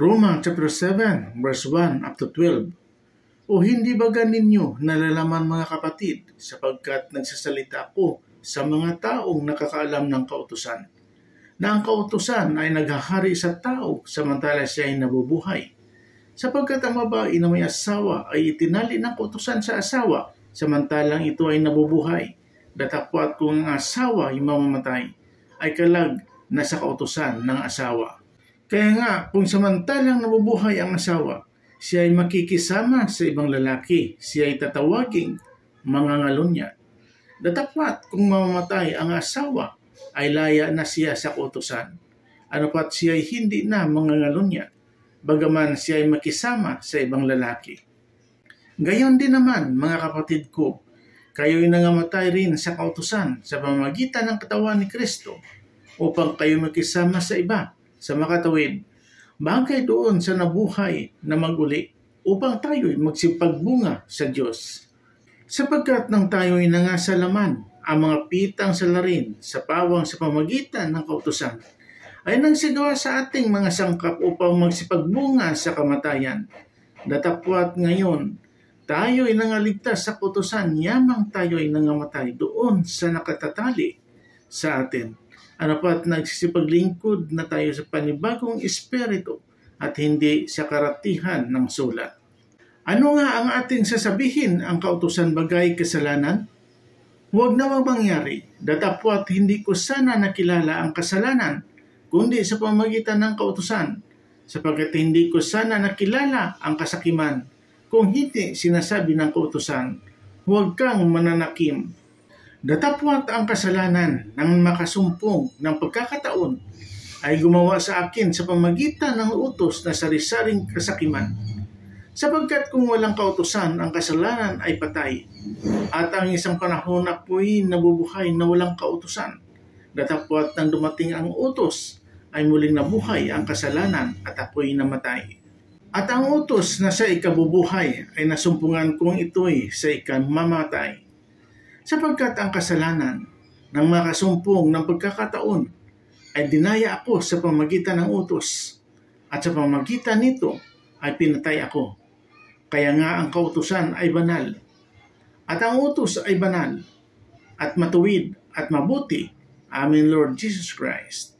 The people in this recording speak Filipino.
Roma chapter 7 verse 1 up to 12. O hindi ba ninyo nalalaman mga kapatid sapagkat nagsasalita ako sa mga taong nakakaalam ng kautusan na ang kautusan ay naghahari sa tao samantala siya ay nabubuhay. Sapagkat ang babae na may asawa ay itinali ng kautusan sa asawa samantalang ito ay nabubuhay. Datapwat kung ang asawa ay mamamatay ay kalag na sa kautusan ng asawa. Kaya nga, kung samantalang nabubuhay ang asawa, siya ay makikisama sa ibang lalaki, siya ay tatawaging mga ngalon niya. Datapat kung mamamatay ang asawa, ay laya na siya sa kautusan. Ano pat siya ay hindi na mga ngalon niya, bagaman siya ay makisama sa ibang lalaki. Gayon din naman, mga kapatid ko, kayo'y nangamatay rin sa kautusan sa pamagitan ng katawan ni Kristo upang kayo makisama sa iba sa makatawid, bagay doon sa nabuhay na maguli upang tayo'y magsipagbunga sa Diyos. Sapagkat nang tayo'y nangasalaman ang mga pitang salarin sa pawang sa pamagitan ng kautusan, ay nangsigawa sa ating mga sangkap upang magsipagbunga sa kamatayan. Datapwat ngayon, tayo ay nangaligtas sa kutusan, yamang tayo ay nangamatay doon sa nakatatali sa atin ano pa at nagsisipaglingkod na tayo sa panibagong espiritu at hindi sa karatihan ng sulat. Ano nga ang ating sasabihin ang kautusan bagay kasalanan? Huwag na mangyari, datapwat hindi ko sana nakilala ang kasalanan, kundi sa pamagitan ng kautusan, sapagkat hindi ko sana nakilala ang kasakiman, kung hindi sinasabi ng kautusan, huwag kang mananakim Datapwat ang kasalanan ng makasumpong ng pagkakataon ay gumawa sa akin sa pamagitan ng utos na sarisaring kasakiman. Sapagkat kung walang kautusan, ang kasalanan ay patay. At ang isang panahon ako'y nabubuhay na walang kautusan. Datapwat nang dumating ang utos, ay muling nabuhay ang kasalanan at ako'y namatay. At ang utos na sa ikabubuhay ay nasumpungan kong ito'y sa ikamamatay sapagkat ang kasalanan ng makasumpong ng pagkakataon ay dinaya ako sa pamagitan ng utos at sa pamagitan nito ay pinatay ako. Kaya nga ang kautusan ay banal at ang utos ay banal at matuwid at mabuti. Amen Lord Jesus Christ.